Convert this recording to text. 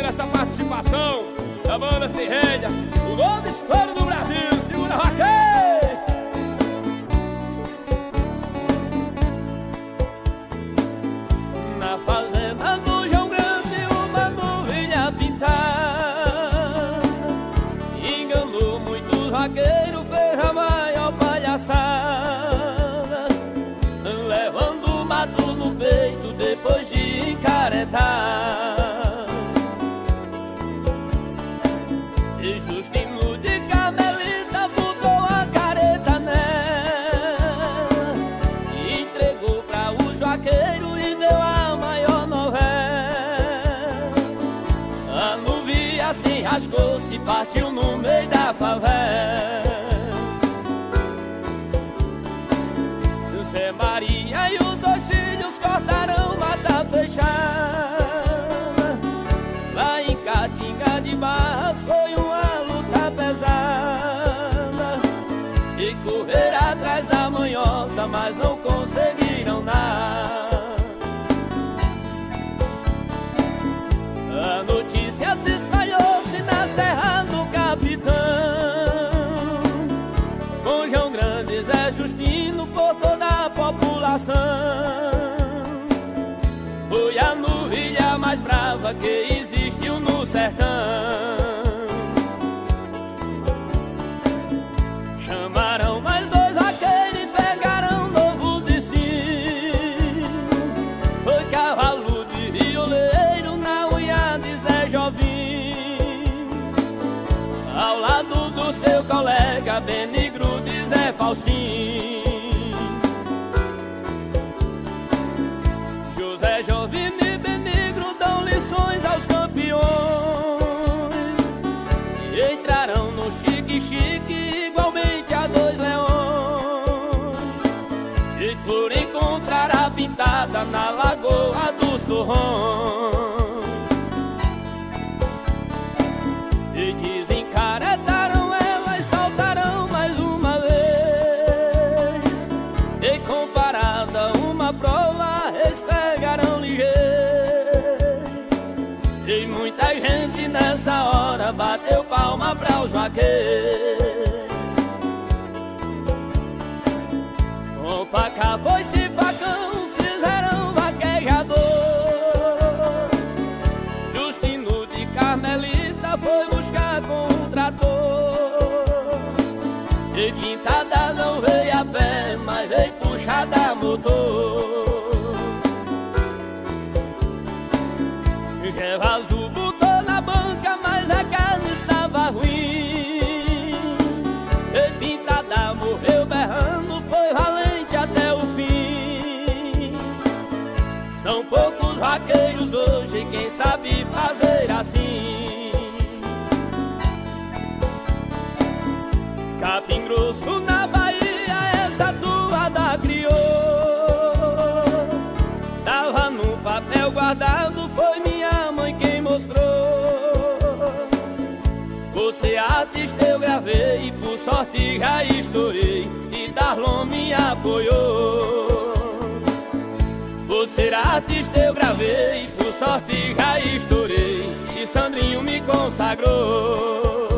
essa participação da banda Serreja, o novo estouro do Brasil. A nuvia se rasgou, se partiu no meio da favela. Zé Maria e os dois filhos cortaram mata fechada. Lá em Catinga de Barras foi uma luta pesada. E correr atrás da manhosa, mas não conseguiram nada população Foi a novilha mais brava que existiu no sertão. Chamaram mais dois vaqueiros e pegaram novo destino Foi cavalo de violeiro na unha de Zé Jovim. Ao lado do seu colega Benigro de Zé Faustim chique-chique igualmente a dois leões. E foram encontrar a pintada na lagoa dos torrões bateu palma pra os vaqueiros Com faca, foice e facão fizeram vaquejador. Justino de Carmelita foi buscar com o trator. E pintada não veio a pé, mas veio puxada a motor E pintada morreu berrando, foi valente até o fim. São poucos vaqueiros hoje quem sabe fazer assim? Capim Grosso na Bahia, essa toada criou. Tava no papel guardado, foi gravei, e por sorte já estourei E Darlon me apoiou. Você artista eu gravei, e por sorte já estourei E Sandrinho me consagrou